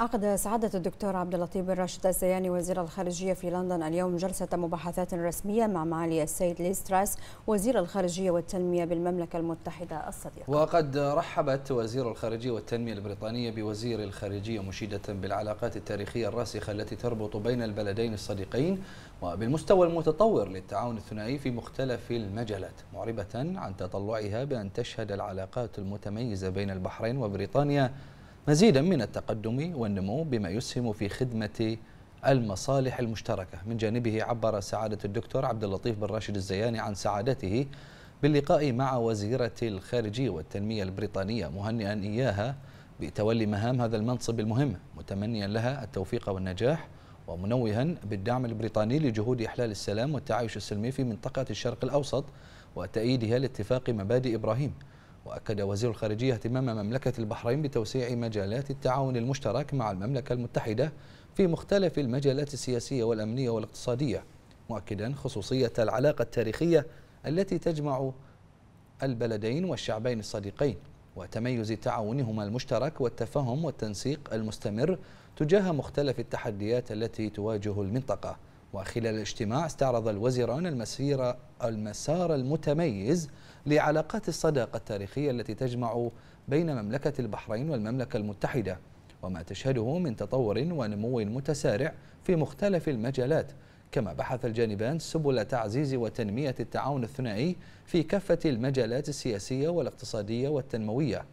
عقد سعادة الدكتور عبد اللطيف بن راشد الزياني وزير الخارجية في لندن اليوم جلسة مباحثات رسمية مع معالي السيد ليستراس وزير الخارجية والتنمية بالمملكة المتحدة الصديقة. وقد رحبت وزير الخارجية والتنمية البريطانية بوزير الخارجية مشيدة بالعلاقات التاريخية الراسخة التي تربط بين البلدين الصديقين وبالمستوى المتطور للتعاون الثنائي في مختلف المجالات معربة عن تطلعها بأن تشهد العلاقات المتميزة بين البحرين وبريطانيا مزيدا من التقدم والنمو بما يسهم في خدمة المصالح المشتركة. من جانبه عبر سعادة الدكتور عبد اللطيف بن راشد الزياني عن سعادته باللقاء مع وزيرة الخارجية والتنمية البريطانية مهنئا إياها بتولي مهام هذا المنصب المهم متمنيا لها التوفيق والنجاح ومنوها بالدعم البريطاني لجهود إحلال السلام والتعايش السلمي في منطقة الشرق الأوسط وتأييدها لاتفاق مبادئ إبراهيم. وأكد وزير الخارجية اهتمام مملكة البحرين بتوسيع مجالات التعاون المشترك مع المملكة المتحدة في مختلف المجالات السياسية والأمنية والاقتصادية مؤكدا خصوصية العلاقة التاريخية التي تجمع البلدين والشعبين الصديقين. وتميز تعاونهما المشترك والتفاهم والتنسيق المستمر تجاه مختلف التحديات التي تواجه المنطقة. وخلال الاجتماع استعرض الوزيران المسير المسار المتميز لعلاقات الصداقة التاريخية التي تجمع بين مملكة البحرين والمملكة المتحدة وما تشهده من تطور ونمو متسارع في مختلف المجالات كما بحث الجانبان سبل تعزيز وتنمية التعاون الثنائي في كافة المجالات السياسية والاقتصادية والتنموية.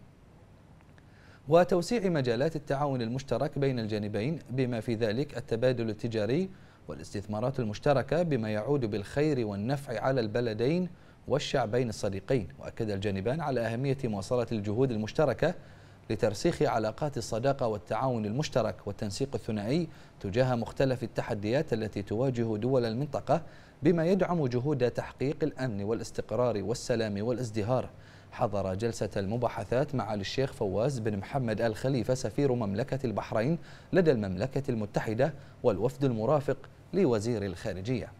وتوسيع مجالات التعاون المشترك بين الجانبين بما في ذلك التبادل التجاري والاستثمارات المشتركة بما يعود بالخير والنفع على البلدين والشعبين الصديقين. وأكد الجانبان على أهمية مواصلة الجهود المشتركة لترسيخ علاقات الصداقة والتعاون المشترك والتنسيق الثنائي تجاه مختلف التحديات التي تواجه دول المنطقة بما يدعم جهود تحقيق الأمن والاستقرار والسلام والازدهار. حضر جلسة المباحثات مع الشيخ فواز بن محمد آل خليفة سفير مملكة البحرين لدى المملكة المتحدة والوفد المرافق لوزير الخارجية.